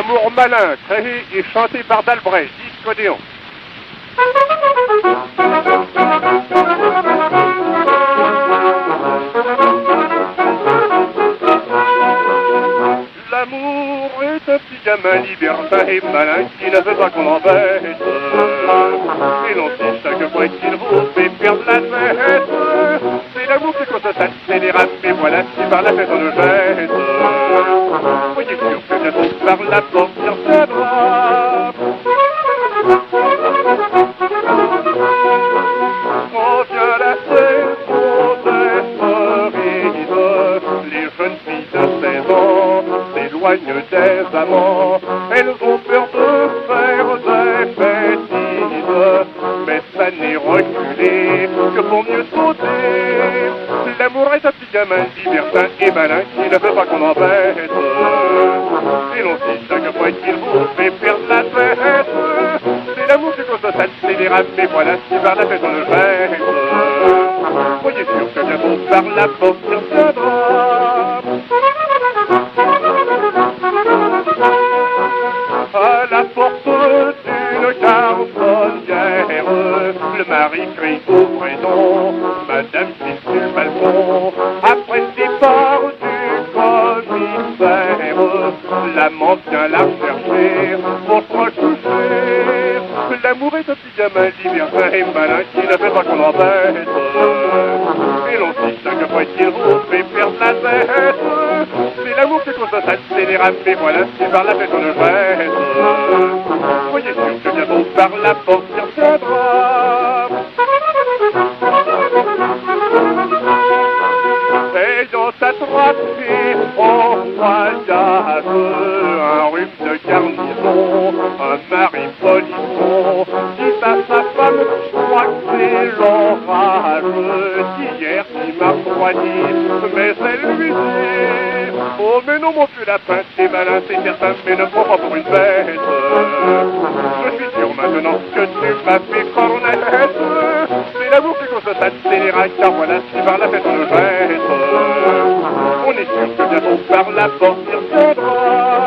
L'amour malin, créé et chanté par Dalbret, disque Odéon. L'amour est un petit gamin libertin et malin qui ne veut pas qu'on l'embête. Et l'on sait chaque fois qu'il vous fait perdre la tête. C'est l'amour qui cause ça, c'est les rats, mais voilà si par la fête on le jette. Par la sur sa droite. Quand vient la saison des cerises, les jeunes filles de 16 ans s'éloignent des amants. Elles ont peur de faire des bêtises, mais ça n'est reculé que pour mieux sauter. L'amour est un petit gamin libertin et malin qui ne veut pas qu'on embête. Fois qu'il vous fait perdre la tête. C'est l'amour cause ça, c'est les mais voilà si par la fête on le jette. Soyez sûr que bientôt par la porte droite. À la porte d'une garçonnière, le mari crie au prénom, Madame le balcon. Après le départ du commissaire, l'amant vient la chercher pour se recoucher. L'amour est un petit gamin libertin et malin qui ne fait pas qu'on l'embête. Et l'on dit chaque fois qu'il vous fait perdre la tête. C'est l'amour qui cause ça, c'est rats, mais voilà si par la fête on le jette. En voyage un rhume de garnison, un mari polisson dit à sa femme, je crois que c'est l'orage d'hier qui m'a froidi, mais elle lui oh mais non mon vieux lapin, t'es malin, c'est certain, mais ne prends pas pour une bête. Je suis sûr maintenant que tu m'as fait cornette, c'est l'amour qui cause c'est les rats, car voilà si par la fête on le jette. Par la porte sur sa droite.